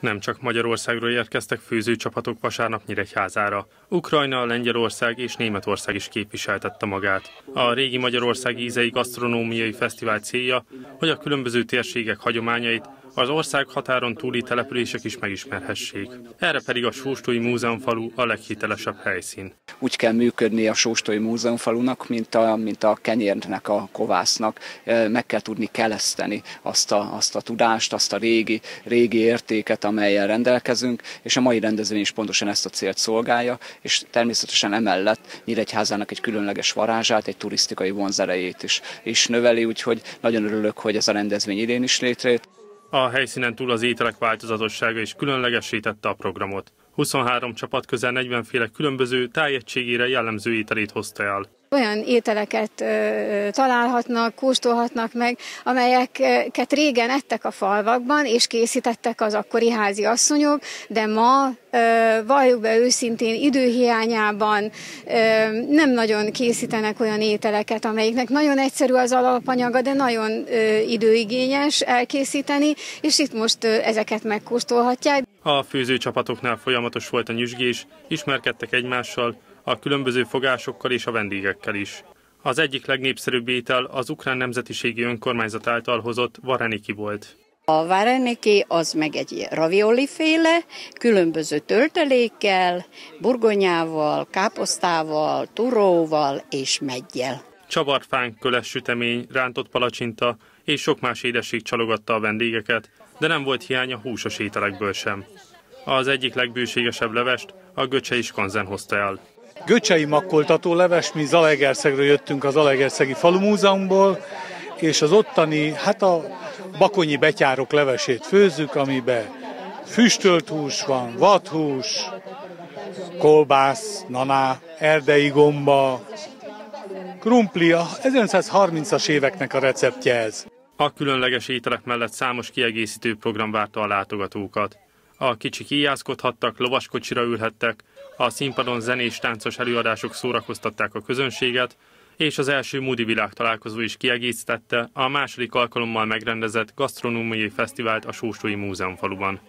Nem csak Magyarországról érkeztek főzőcsapatok vasárnap Nyíregyházára. Ukrajna, Lengyelország és Németország is képviseltette magát. A régi Magyarország ízei gasztronómiai fesztivál célja, hogy a különböző térségek hagyományait, az ország határon túli települések is megismerhessék. Erre pedig a Sóstói Múzeumfalu a leghitelesebb helyszín. Úgy kell működni a Sóstói Múzeumfalunak, mint a, mint a kenyérnek, a kovásznak. Meg kell tudni keleszteni azt a, azt a tudást, azt a régi, régi értéket, amelyen rendelkezünk, és a mai rendezvény is pontosan ezt a célt szolgálja, és természetesen emellett Nyíregyházának egy különleges varázsát, egy turisztikai vonzerejét is, is növeli, úgyhogy nagyon örülök, hogy ez a rendezvény idén is létrejött. A helyszínen túl az ételek változatossága is különlegesítette a programot. 23 csapat közel 40 féle különböző tájegységére jellemző ételét hozta el olyan ételeket találhatnak, kóstolhatnak meg, amelyeket régen ettek a falvakban, és készítettek az akkori házi asszonyok, de ma valljuk be őszintén időhiányában nem nagyon készítenek olyan ételeket, amelyiknek nagyon egyszerű az alapanyaga, de nagyon időigényes elkészíteni, és itt most ezeket megkóstolhatják. A főzőcsapatoknál folyamatos volt a nyüzsgés, ismerkedtek egymással, a különböző fogásokkal és a vendégekkel is. Az egyik legnépszerűbb étel az ukrán nemzetiségi önkormányzat által hozott vareniki volt. A vareniki az meg egy ravioli féle, különböző töltelékkel, burgonyával, káposztával, turóval és meggyel. Csavarfánk, köles sütemény, rántott palacsinta és sok más édesség csalogatta a vendégeket, de nem volt hiány a húsos ételekből sem. Az egyik legbőségesebb levest a Göcse is konzen hozta el. Göcsei makkoltató leves, mi Zalegerszegről jöttünk az Zalegerszegi Falumúzeumból, és az ottani, hát a bakonyi betyárok levesét főzzük, amiben füstölt hús van, vadhús, kolbász, naná, erdei gomba, krumpli, a 1930-as éveknek a receptje ez. A különleges ételek mellett számos kiegészítő program várta a látogatókat. A kicsik íjászkodhattak, lovaskocsira ülhettek, a színpadon zenés táncos előadások szórakoztatták a közönséget, és az első Moody világ találkozó is kiegészítette a második alkalommal megrendezett gasztronómiai fesztivált a Sóstói Múzeumfaluban.